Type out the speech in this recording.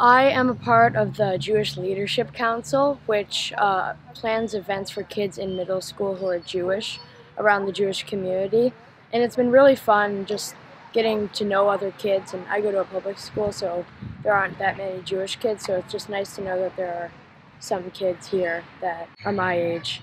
I am a part of the Jewish Leadership Council, which uh, plans events for kids in middle school who are Jewish around the Jewish community. And it's been really fun just getting to know other kids. And I go to a public school, so there aren't that many Jewish kids, so it's just nice to know that there are some kids here that are my age.